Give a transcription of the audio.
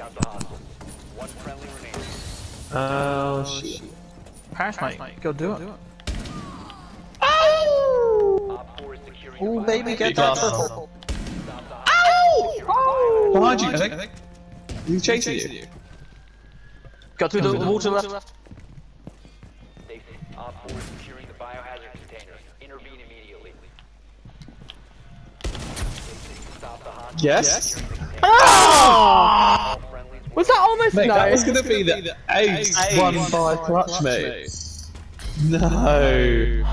out the hostile. One friendly remaining. Oh shit. Pass, mate. Go do it. OPFOR is securing Oh the baby, get that purple. Stop the hostile. Securing the. Behind you, I think. He's chasing you. Go through the wall to the left. Stacy, Op 4 securing the biohazard container. Intervene immediately. Stop the hostage. Yes. Securing the container. Ah! All friendlies will Was that almost Mate, no? that was gonna be the ace one five clutch, mate. No.